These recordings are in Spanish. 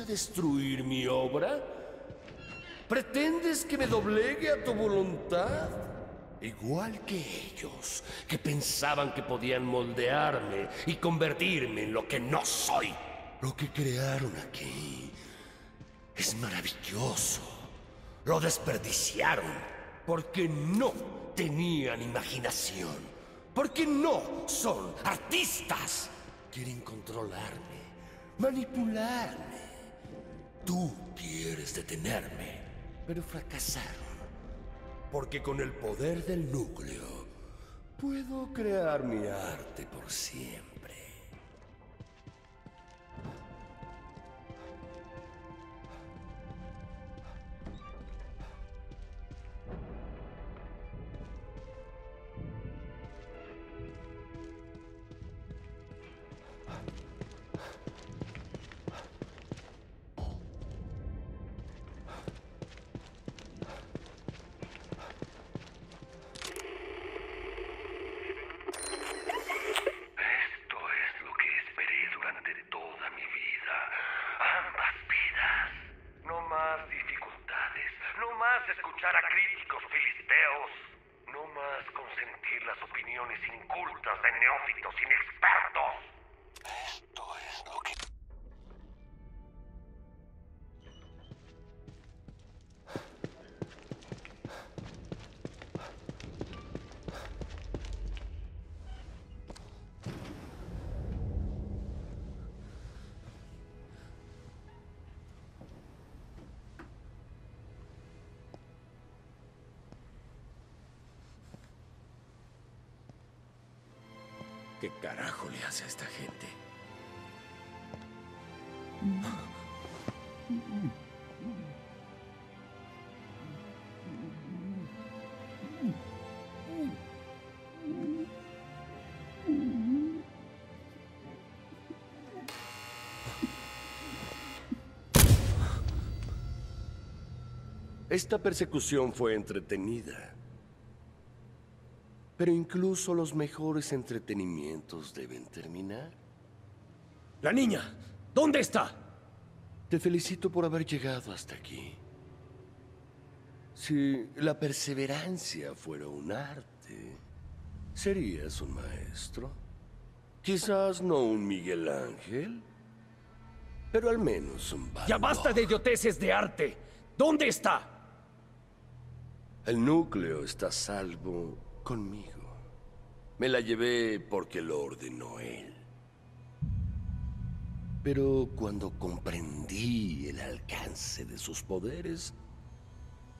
¿Te atreves a destruir mi obra? ¿Pretendes que me doblegue a tu voluntad? Igual que ellos, que pensaban que podían moldearme y convertirme en lo que no soy. Lo que crearon aquí es maravilloso. Lo desperdiciaron porque no tenían imaginación. Porque no son artistas. Quieren controlarme, manipularme. Tú quieres detenerme, pero fracasaron. Porque con el poder del núcleo puedo crear mi arte por siempre. ¿Qué carajo le hace a esta gente? Esta persecución fue entretenida. Pero incluso los mejores entretenimientos deben terminar. La niña, ¿dónde está? Te felicito por haber llegado hasta aquí. Si la perseverancia fuera un arte, serías un maestro. Quizás no un Miguel Ángel, pero al menos un Van Ya basta de idioteces de arte. ¿Dónde está? El núcleo está a salvo conmigo. Me la llevé porque lo ordenó él. Pero cuando comprendí el alcance de sus poderes,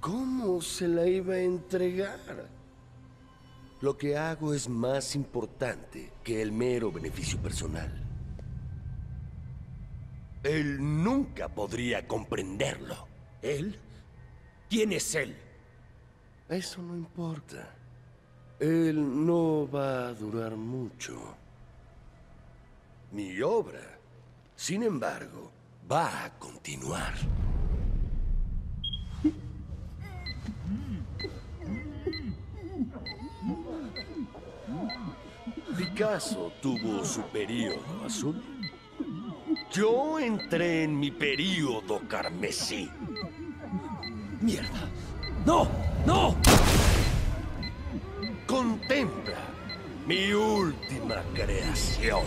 ¿cómo se la iba a entregar? Lo que hago es más importante que el mero beneficio personal. Él nunca podría comprenderlo. ¿Él? ¿Quién es él? Eso no importa. Él no va a durar mucho. Mi obra, sin embargo, va a continuar. Picasso tuvo su período azul. Yo entré en mi período carmesí. ¡Mierda! ¡No! ¡No! Mi última creación.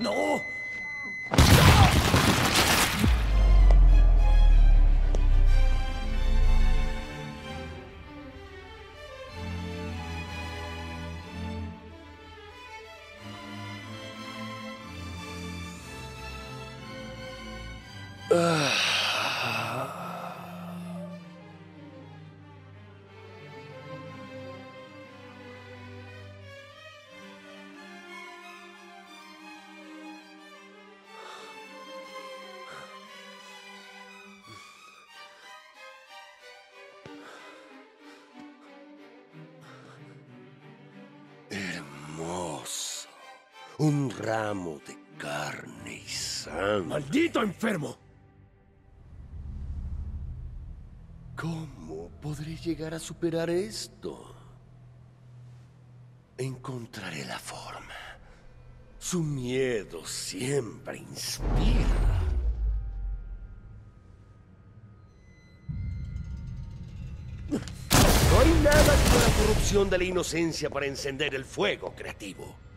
¡No! Un ramo de carne y sangre. ¡Maldito enfermo! ¿Cómo podré llegar a superar esto? Encontraré la forma. Su miedo siempre inspira. No hay nada como la corrupción de la inocencia para encender el fuego creativo.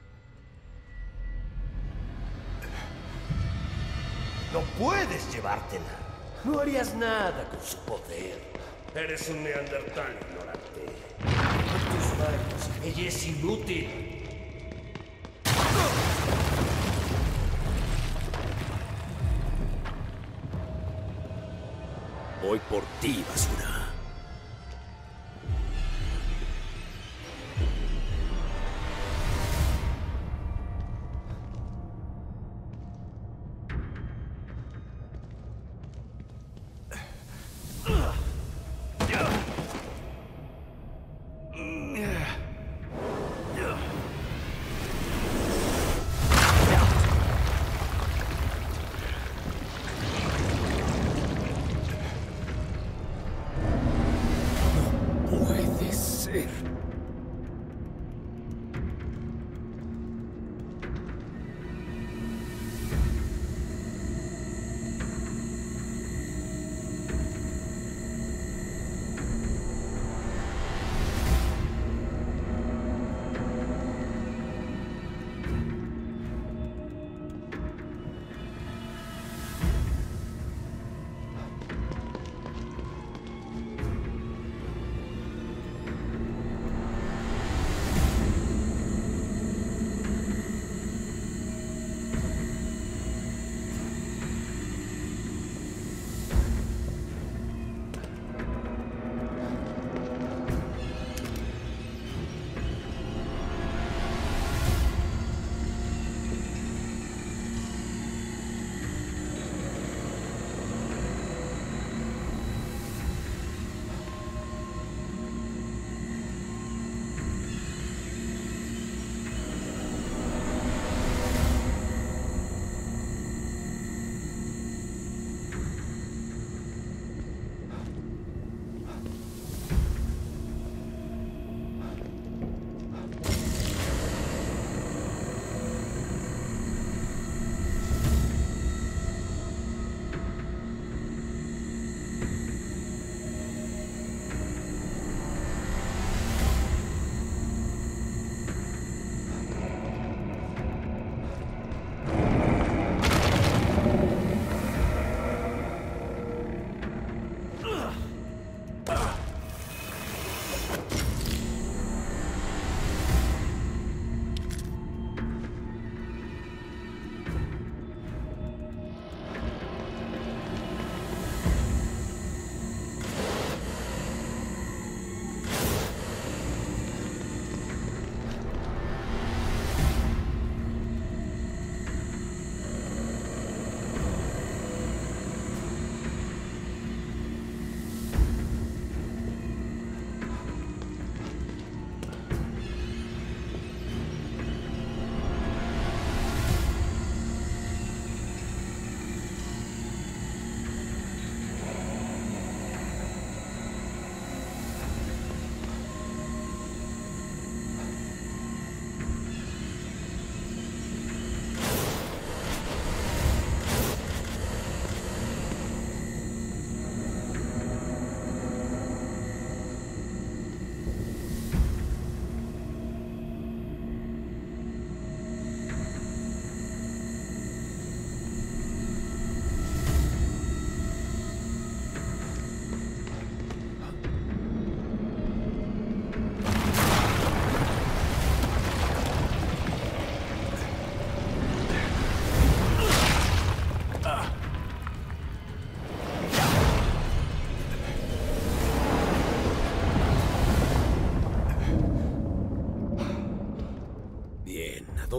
No puedes llevártela. No harías nada con su poder. Eres un neandertal ignorante. En tus manos, ella es inútil. Voy por ti, basura.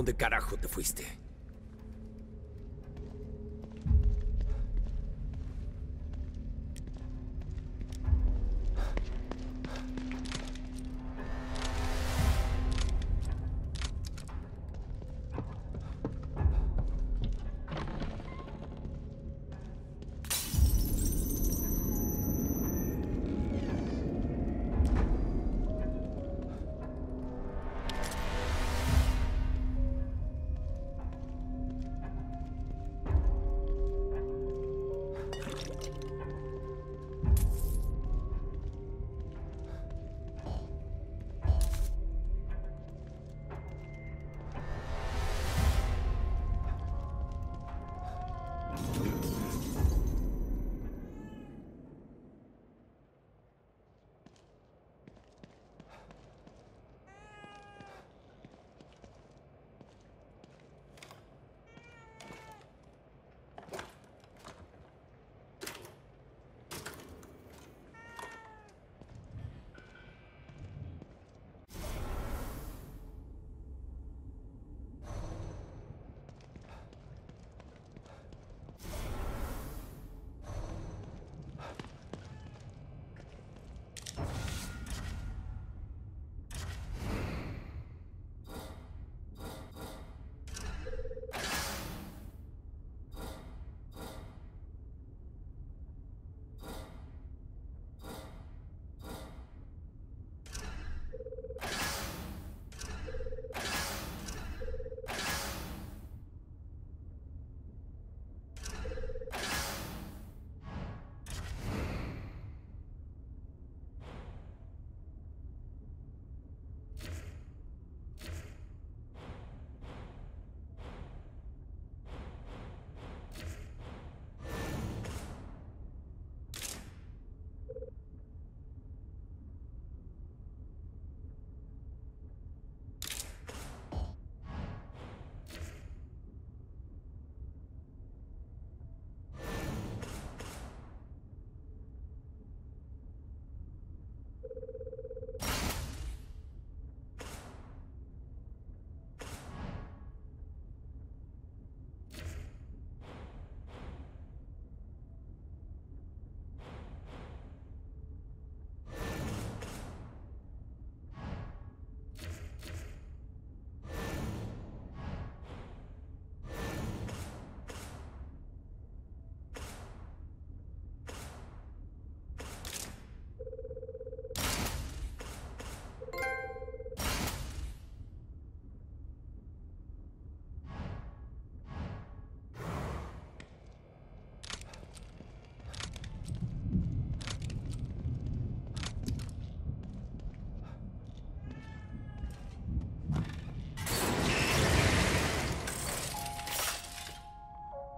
Dónde carajo te fuiste?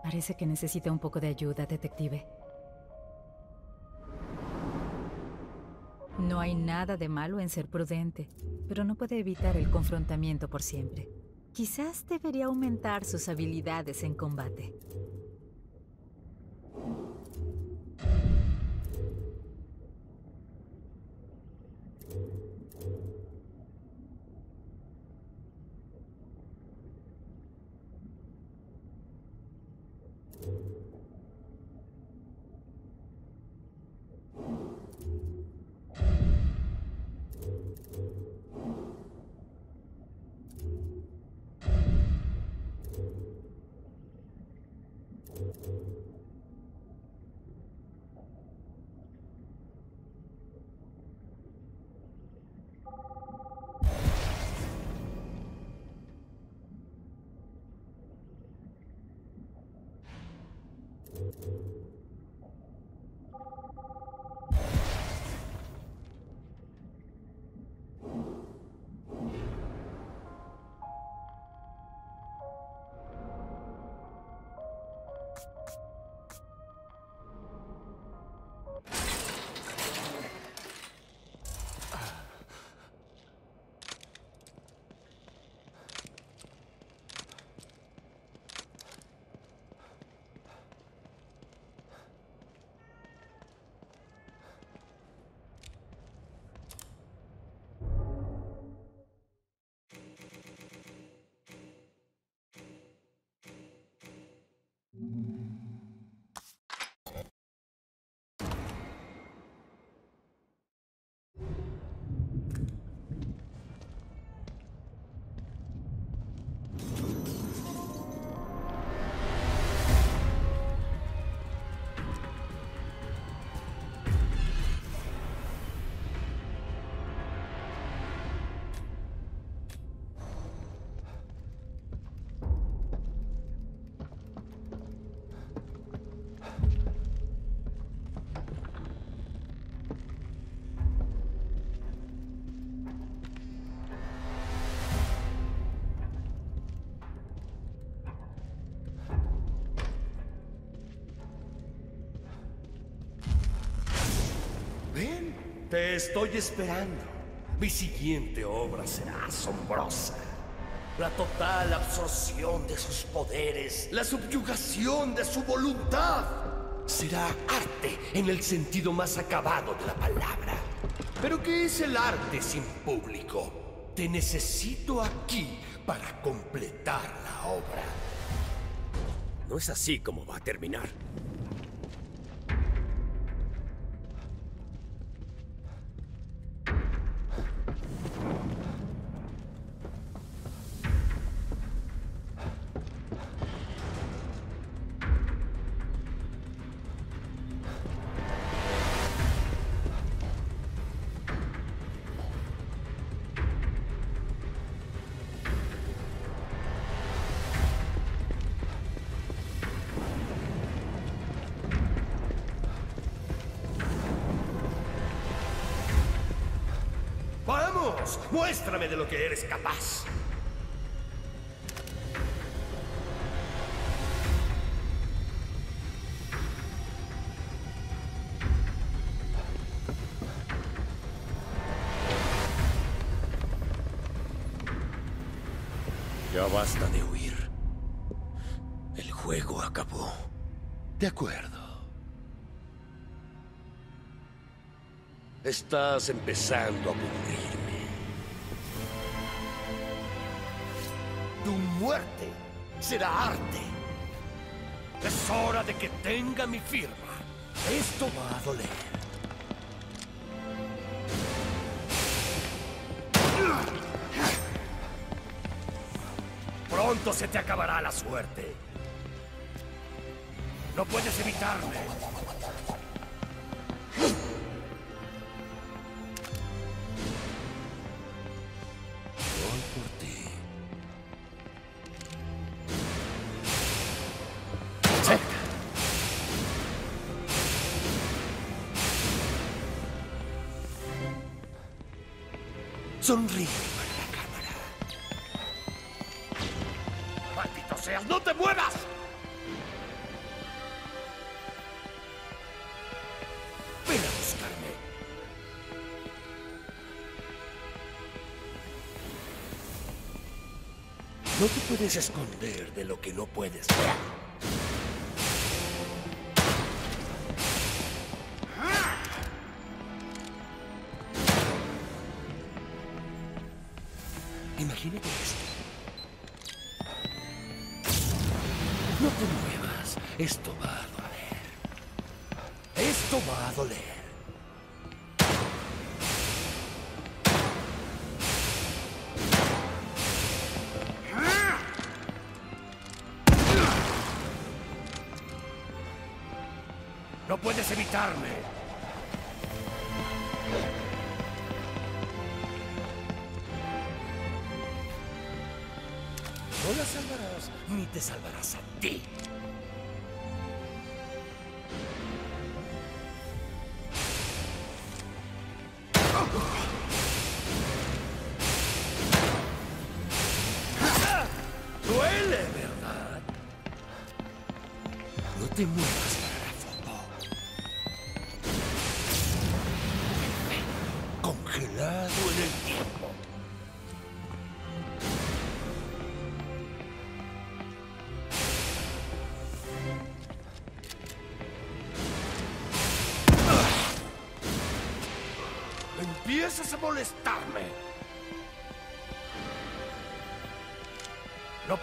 Parece que necesita un poco de ayuda, detective. No hay nada de malo en ser prudente, pero no puede evitar el confrontamiento por siempre. Quizás debería aumentar sus habilidades en combate. Te estoy esperando. Mi siguiente obra será asombrosa. La total absorción de sus poderes, la subyugación de su voluntad. Será arte en el sentido más acabado de la palabra. Pero ¿qué es el arte sin público? Te necesito aquí para completar la obra. No es así como va a terminar. Muéstrame de lo que eres capaz. Ya basta de huir. El juego acabó. De acuerdo. Estás empezando a aburrirme. Tu muerte será arte. Es hora de que tenga mi firma. Esto va a doler. Pronto se te acabará la suerte. No puedes evitarme. sonríe para la cámara. ¡Maldito seas! ¡No te muevas! Ven a buscarme. No te puedes esconder de lo que no puedes ver. No te muevas. Esto va a doler. Esto va a doler. No puedes evitarme. Te salvarás a ti. Duele, ¿verdad? No te muevas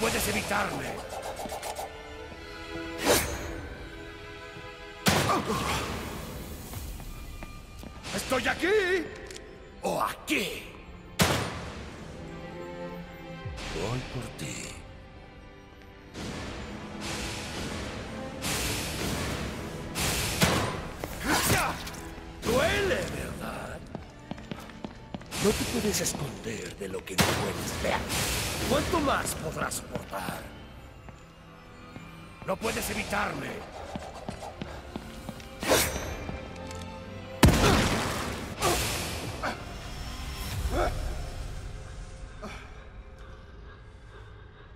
puedes evitarme. ¿Estoy aquí? No te puedes esconder de lo que no puedes ver. ¿Cuánto más podrás soportar? No puedes evitarme.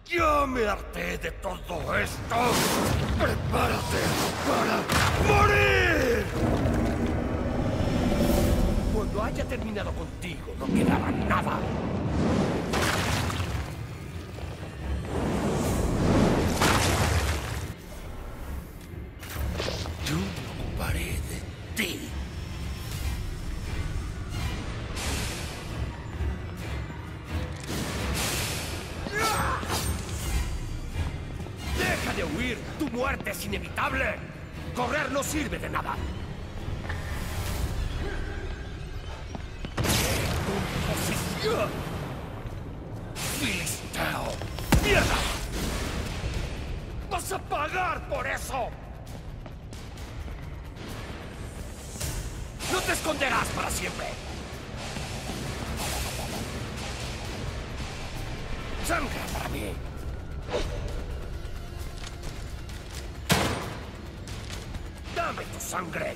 Yo me harté de todo esto. ¡Prepárate para morir! Cuando haya terminado no quedará nada. Yo me ocuparé de ti. ¡Deja de huir! ¡Tu muerte es inevitable! ¡Correr no sirve de nada! ¡Filisteo! ¡Mierda! ¡Vas a pagar por eso! ¡No te esconderás para siempre! ¡Sangre para mí! ¡Dame tu sangre!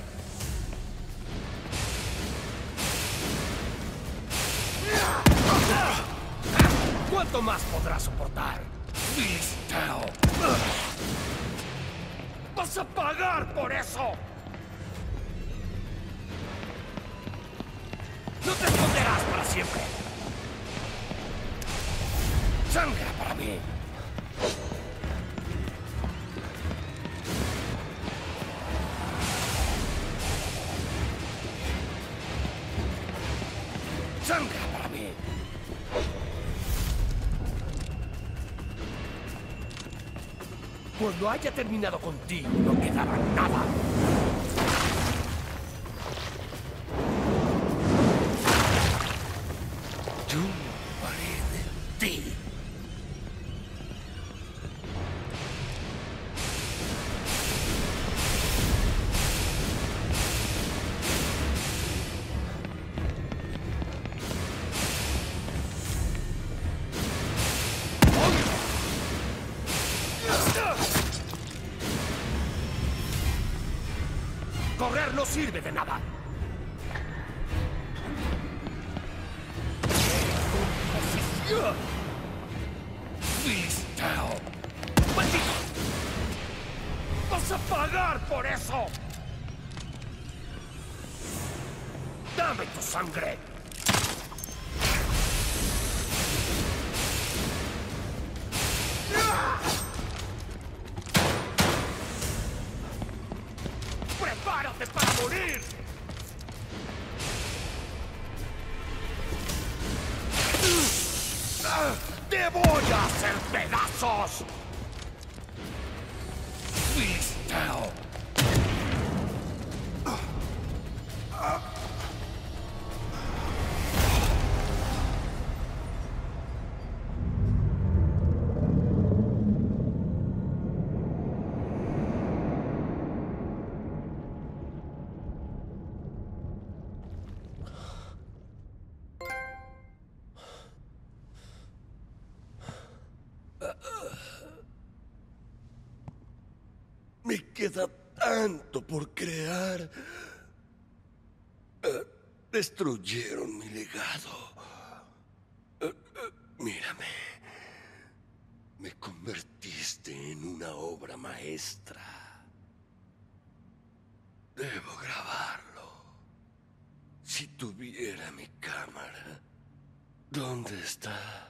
¿Cuánto más podrás soportar? ¡Filisteo! ¡Vas a pagar por eso! ¡No te esconderás para siempre! ¡Sangre para mí! Cuando haya terminado contigo, no quedará nada. No sirve de nada. Queda tanto por crear. Eh, destruyeron mi legado. Eh, eh, mírame. Me convertiste en una obra maestra. Debo grabarlo. Si tuviera mi cámara. ¿Dónde está?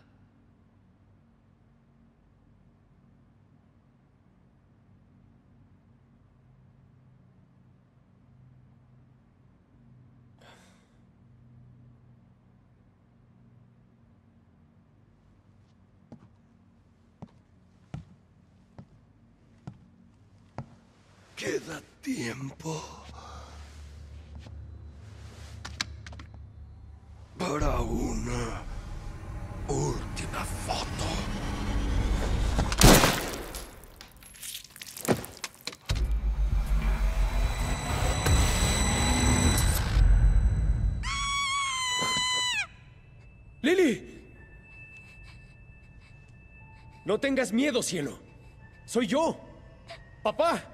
Queda tiempo. Para una última foto. ¡Lily! No tengas miedo, cielo. Soy yo. Papá.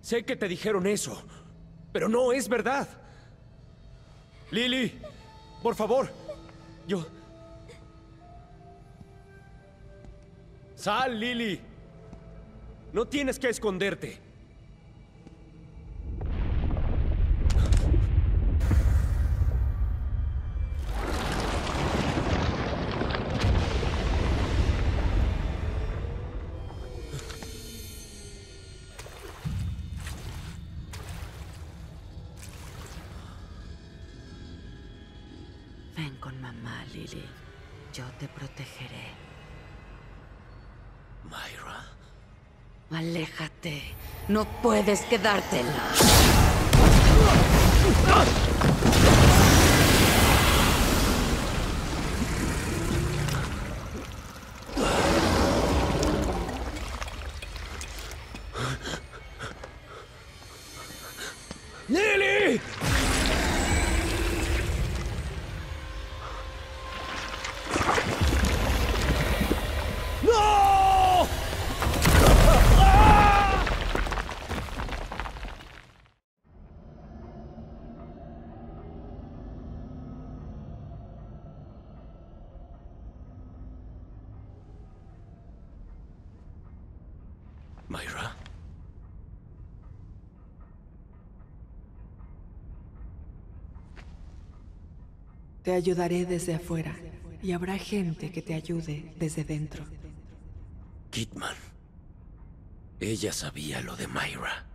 Sé que te dijeron eso, pero no es verdad. Lily, por favor. Yo... Sal, Lily. No tienes que esconderte. Myra. Aléjate. No puedes quedártela. Te ayudaré desde afuera y habrá gente que te ayude desde dentro. Kidman. Ella sabía lo de Myra.